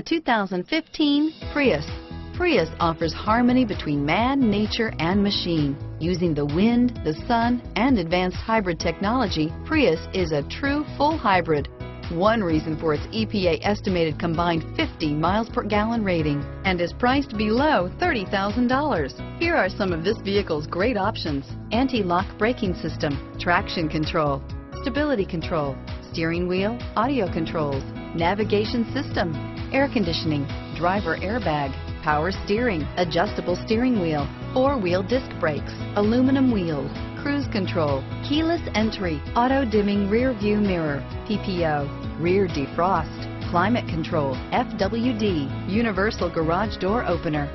The 2015 Prius. Prius offers harmony between man, nature, and machine. Using the wind, the sun, and advanced hybrid technology, Prius is a true full hybrid. One reason for its EPA estimated combined 50 miles per gallon rating and is priced below $30,000. Here are some of this vehicle's great options. Anti-lock braking system, traction control, stability control, steering wheel, audio controls, navigation system, air conditioning, driver airbag, power steering, adjustable steering wheel, four-wheel disc brakes, aluminum wheels, cruise control, keyless entry, auto dimming rear view mirror, PPO, rear defrost, climate control, FWD, universal garage door opener,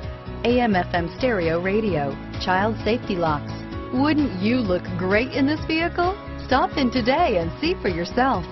AM FM stereo radio, child safety locks. Wouldn't you look great in this vehicle? Stop in today and see for yourself.